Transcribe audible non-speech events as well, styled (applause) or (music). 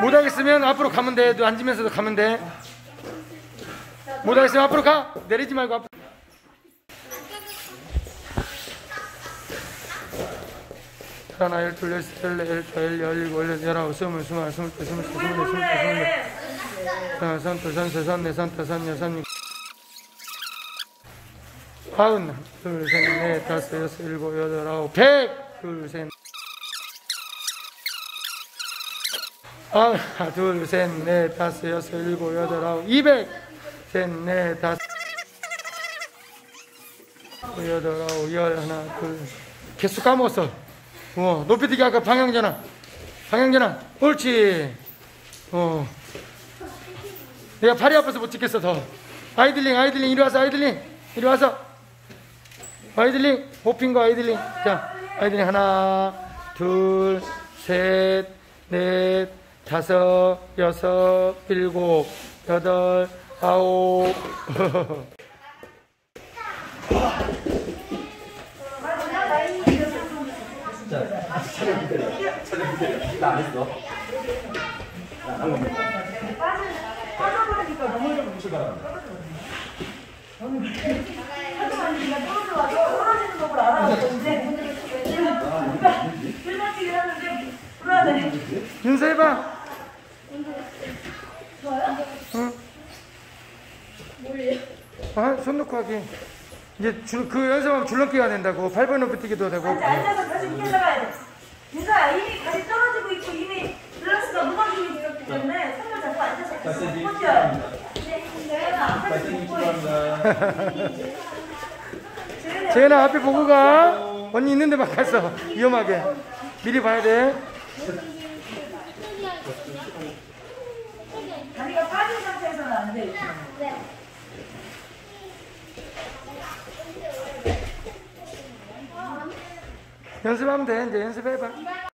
못하겠으면 앞으로 가면 돼. 너 앉으면서도 가면 돼. 못하겠으면 앞으로 가. 내리지 말고 앞으로. 하나, 열 둘, 열 셋, 열 넷, 열 다, 열여, 열일곱, 열여덟, 열아홉, 스물, 스물하나, 스물둘, 스물셋, 왜 스물넷, 스물다섯, 스물여섯, 놀래? 하나, 산둘, 산셋, 산넷, 산다섯, 산여섯, 산일곱. 아흔, 둘, 셋, 넷, 다섯, 여섯, 일곱, 여덟, 아홉, 백! 둘, 셋. 하나, 둘, 셋, 넷, 다섯, 여섯, 일곱, 여덟, 아홉, 이백! 셋, 넷, 다섯, 여덟, 아홉, 열, 하나, 둘. 개수 까먹었어. 어, 높이뛰기 아까 방향전환. 방향전환. 옳지. 어. 내가 팔이 아파서 못 찍겠어, 더. 아이들링, 아이들링, 이리 와서, 아이들링. 이리 와서. 아이들링, 호핑 거 아이들링. 자, 아이들링 하나, 둘, 셋, 넷, 다섯, 여섯, 일곱, 여덟, 아홉. 나안 했어. 빠져버리니까 너 무 하지만 떨어져 떨어지는 법을 알아갖고 이제 길막히긴 하는데 불안해. 인사해봐. 응? 아, 손 놓고 하기. 이제 줄, 그 연습하면 줄넘기가 된다고. 8번 높이 뛰기도 되고. 앉아, 앉아서 다시 힘 나가야 돼. 인사 이미 다리 떨어지고 있고 이미 밸런스가 무너지고 있기 때문에 손을 잡고 앉아서 계속 못 버텨요. 내가 앞에서 못 보여. (laughs) 재현아, 앞에 보고 가. 언니 있는데 막 갔어. 위험하게. 미리 봐야 돼. 다리가 빠진 상태에서는 안 돼. 연습하면 돼. 이제 연습해봐.